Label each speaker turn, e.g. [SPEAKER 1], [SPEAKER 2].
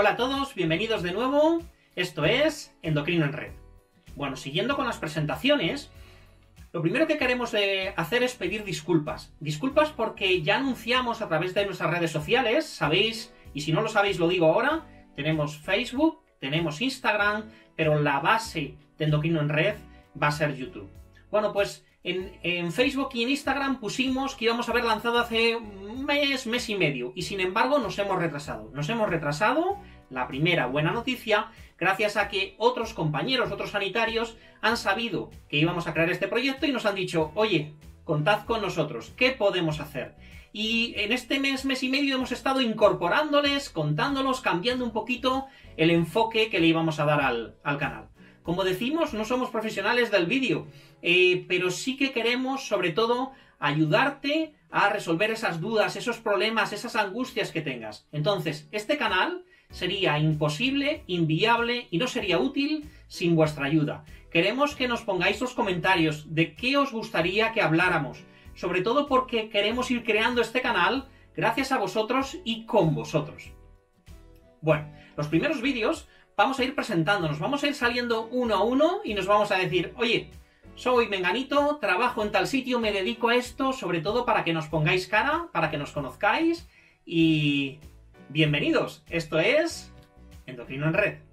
[SPEAKER 1] Hola a todos, bienvenidos de nuevo. Esto es Endocrino en Red. Bueno, siguiendo con las presentaciones, lo primero que queremos eh, hacer es pedir disculpas. Disculpas porque ya anunciamos a través de nuestras redes sociales, sabéis, y si no lo sabéis lo digo ahora, tenemos Facebook, tenemos Instagram, pero la base de Endocrino en Red va a ser YouTube. Bueno, pues en, Facebook y en Instagram pusimos que íbamos a haber lanzado hace un mes, mes y medio, y sin embargo nos hemos retrasado. Nos hemos retrasado, la primera buena noticia, gracias a que otros compañeros, otros sanitarios, han sabido que íbamos a crear este proyecto y nos han dicho, oye, contad con nosotros, ¿qué podemos hacer? Y en este mes, mes y medio hemos estado incorporándoles, contándolos, cambiando un poquito el enfoque que le íbamos a dar al, al canal. Como decimos, no somos profesionales del vídeo, eh, pero sí que queremos, sobre todo, ayudarte a resolver esas dudas, esos problemas, esas angustias que tengas. Entonces, este canal sería imposible, inviable y no sería útil sin vuestra ayuda. Queremos que nos pongáis los comentarios de qué os gustaría que habláramos, sobre todo porque queremos ir creando este canal gracias a vosotros y con vosotros. Bueno, los primeros vídeos vamos a ir presentándonos, vamos a ir saliendo uno a uno y nos vamos a decir, oye, soy Menganito, trabajo en tal sitio, me dedico a esto, sobre todo para que nos pongáis cara, para que nos conozcáis y bienvenidos. Esto es Endocrino en Red.